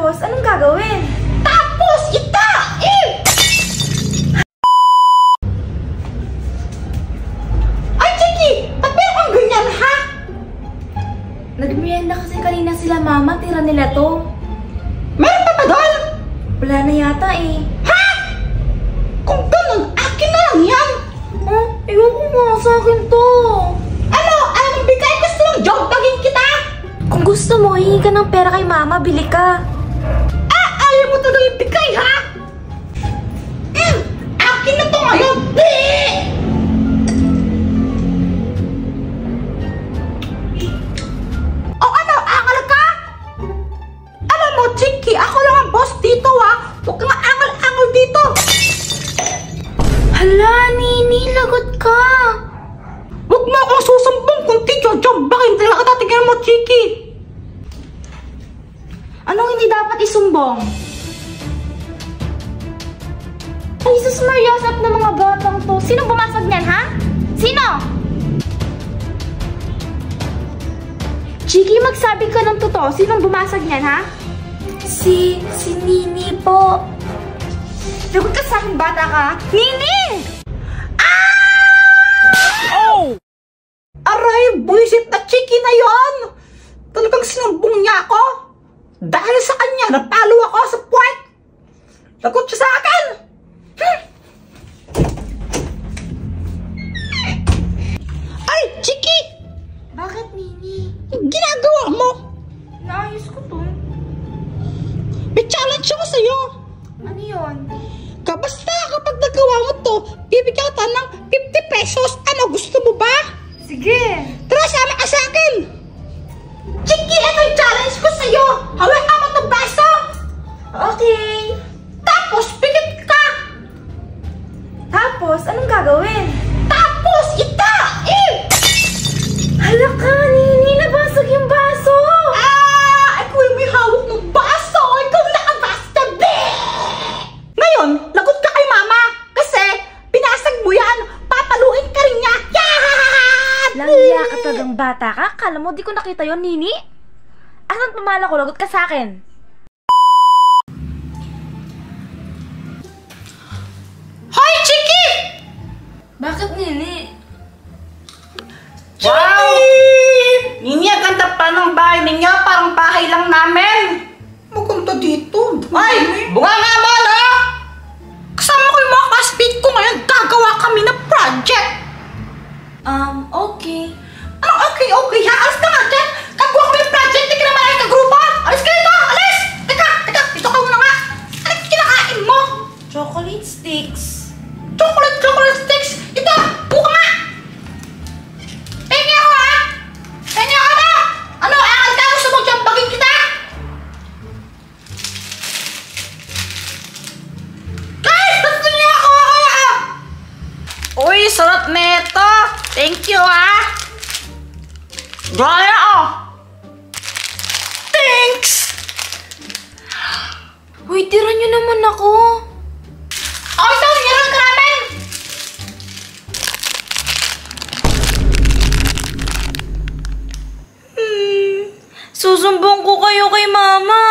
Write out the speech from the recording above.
Tapos, anong gagawin? Tapos, ita! Eh! Ay, Chiki! Ba't meron kang ganyan, ha? Nagmerienda kasi kanina sila mama, tira nila to. Meron pa ba doon? Wala na yata eh. Ha? Kung ganun, akin na lang yan! Oh, iwan ko nga sa akin to. Ano? Anong bigay? Gusto mong job bagin kita? Kung gusto mo, hingi ka ng pera kay mama, bili ka. Mo tuloy ibigay, ha? Hmm, akin na to ngayon! Di! O ano, angal ka? Alam mo, Chiki, ako lang ang boss dito, ha? Huwag kang angal-angal dito! Hala, Nini, lagot ka. Huwag mo akong susumbong kung teacher job bagin talaga ka tatigyan mo, Chiki! Anong hindi dapat isumbong? Ay, sus Mariosap ng mga batang to. Sino bumasag niyan, ha? Sino? Chiki, magsabi ka ng totoo. Sinong bumasag niyan, ha? Si, si Nini po. Lagot ka sa akin, bata ka. Nini! Aray, buisit na Chiki na yon! Talagang sinumbong niya ako! Dahil sa kanya, napalo ako sa puwet! Lagot siya sa akin! Sa'yo! Ano yun? Kabasta kapag nagawa mo to, bibigyan kita ng Talagang bata ka? Kala mo di ko nakita yon Nini? Asan pamala ko? Lagot ka sa akin. Hoy, Chiki! Bakit, Nini? Wow! Ninyo, ganda pa ng bahay ninyo. Parang bahay lang namin. Maganda dito. Ay, bunga nga mo, no? Kasama ko yung mga classmate ko ngayon. Gagawa kami ng project. Um, okay. Okay, okay, ha? Alis ka nga dyan. Gagawa kami ng project. Hindi ka naman ay kagrupo. Alis ka dito, alis! Teka, teka, dito ka muna nga. Ano yung kinakain mo? Chocolate sticks. Chocolate, chocolate sticks. Ito, buka nga. Pengi ako, ha? Pengi ako na. Ano, angal ka? Gusto mo dyan bagin kita? Guys, gusto niyo ako, kaya. Uy, sarap nito. Thank you, ha? Gaya, oh. Thanks. Uy, tira nyo naman ako. Oh, ito, meron ka namin. Susumbong ko kayo kay mama.